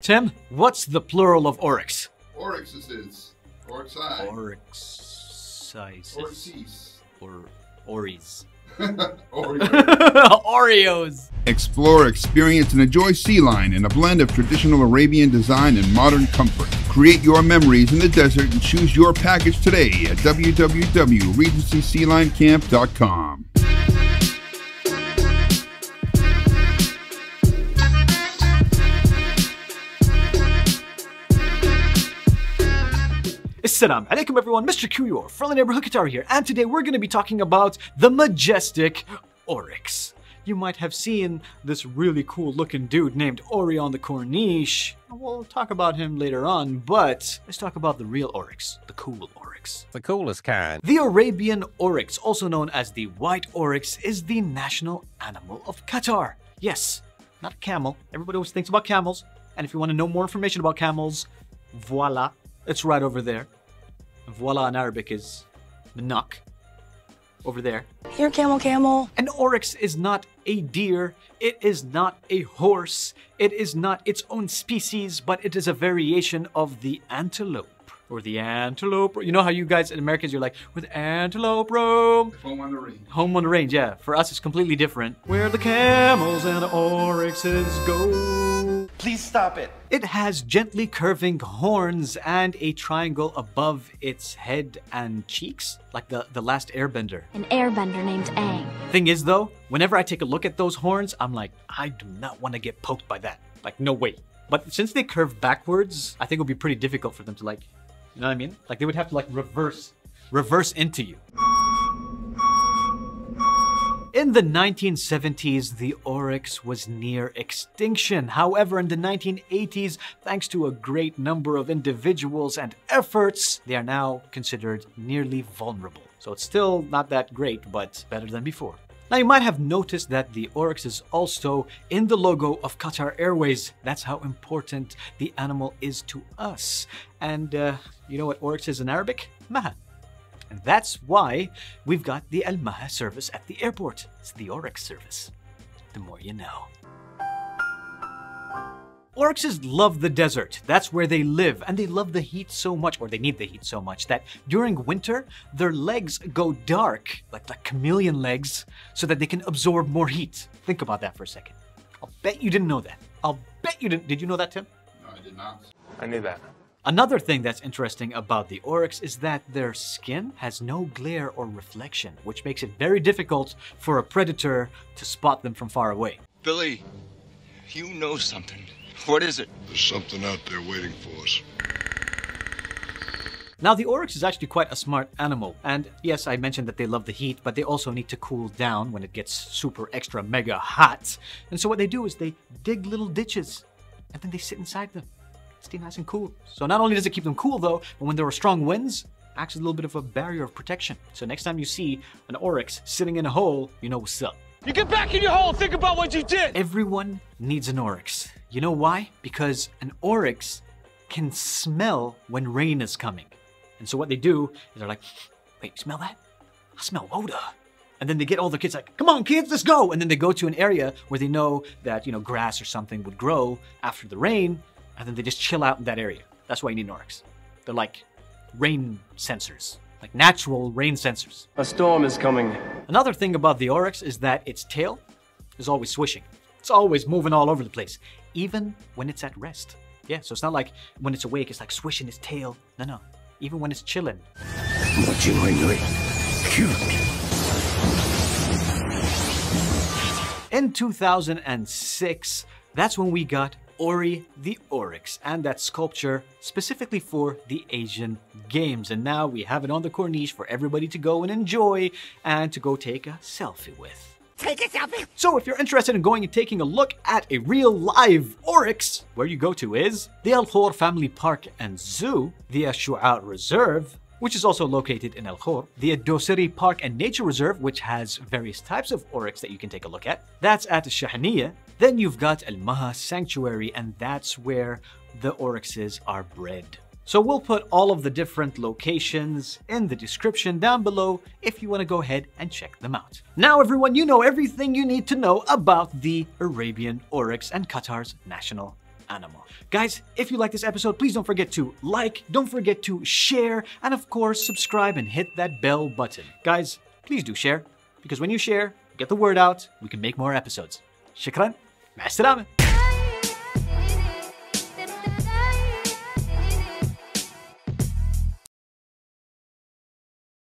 Tim, what's the plural of oryx? Oryxes. Oryxi. Oryxis. Or Ories. Oreo. Oreos. Explore, experience, and enjoy Sealine in a blend of traditional Arabian design and modern comfort. Create your memories in the desert and choose your package today at www.regencysealinecamp.com. Assalamu alaikum everyone, Mr. Your friendly neighborhood Qatar here, and today we're going to be talking about the majestic Oryx. You might have seen this really cool looking dude named Orry on the Corniche. We'll talk about him later on, but let's talk about the real Oryx, the cool Oryx. The coolest kind. The Arabian Oryx, also known as the White Oryx, is the national animal of Qatar. Yes, not a camel. Everybody always thinks about camels, and if you want to know more information about camels, voila, it's right over there. Voila in Arabic is manak. Over there. Here, camel, camel. An oryx is not a deer, it is not a horse, it is not its own species, but it is a variation of the antelope. Or the antelope. You know how you guys in Americans, you're like, with antelope roam. Home on the range. Home on the range, yeah. For us, it's completely different. Where the camels and oryxes go. Please stop it. It has gently curving horns and a triangle above its head and cheeks, like the, the last airbender. An airbender named Aang. Thing is, though, whenever I take a look at those horns, I'm like, I do not want to get poked by that. Like, no way. But since they curve backwards, I think it would be pretty difficult for them to, like, you know what I mean? Like, they would have to, like, reverse, reverse into you. In the 1970s, the oryx was near extinction. However, in the 1980s, thanks to a great number of individuals and efforts, they are now considered nearly vulnerable. So it's still not that great, but better than before. Now, you might have noticed that the oryx is also in the logo of Qatar Airways. That's how important the animal is to us. And uh, you know what oryx is in Arabic? Maha. And that's why we've got the Al Maha service at the airport. It's the Oryx service. The more you know. Oryxes love the desert. That's where they live, and they love the heat so much, or they need the heat so much, that during winter, their legs go dark, like, like chameleon legs, so that they can absorb more heat. Think about that for a second. I'll bet you didn't know that. I'll bet you didn't. Did you know that, Tim? No, I did not. I knew that. Another thing that's interesting about the oryx is that their skin has no glare or reflection, which makes it very difficult for a predator to spot them from far away. Billy, you know something. What is it? There's something out there waiting for us. Now, the oryx is actually quite a smart animal, and yes, I mentioned that they love the heat, but they also need to cool down when it gets super extra mega hot. And so, what they do is they dig little ditches and then they sit inside them. Stay nice and cool. So, not only does it keep them cool though, but when there are strong winds, acts as a little bit of a barrier of protection. So, next time you see an oryx sitting in a hole, you know what's up. You get back in your hole think about what you did. Everyone needs an oryx. You know why? Because an oryx can smell when rain is coming. And so what they do is they're like, wait, you smell that? I smell odor. And then they get all the kids like, come on kids, let's go. And then they go to an area where they know that, you know, grass or something would grow after the rain. And then they just chill out in that area. That's why you need an oryx. They're like rain sensors, like natural rain sensors. A storm is coming. Another thing about the oryx is that its tail is always swishing. It's always moving all over the place, even when it's at rest. Yeah, so it's not like when it's awake, it's like swishing its tail. No, no. Even when it's chilling. In 2006, that's when we got Orry the Oryx and that sculpture specifically for the Asian Games. And now we have it on the Corniche for everybody to go and enjoy and to go take a selfie with. Take a selfie. So if you're interested in going and taking a look at a real live oryx, where you go to is the Al Khor Family Park and Zoo, the Shu'aa Reserve, which is also located in Al Khor, the Dosari Park and Nature Reserve, which has various types of oryx that you can take a look at. That's at Shahaniya. Then you've got Al Maha Sanctuary, and that's where the oryxes are bred. So we'll put all of the different locations in the description down below if you want to go ahead and check them out. Now everyone, you know everything you need to know about the Arabian Oryx and Qatar's national animal. Guys, if you like this episode, please don't forget to like, don't forget to share, and of course, subscribe and hit that bell button. Guys, please do share, because when you share, get the word out, we can make more episodes. Shukran, مع السلامة.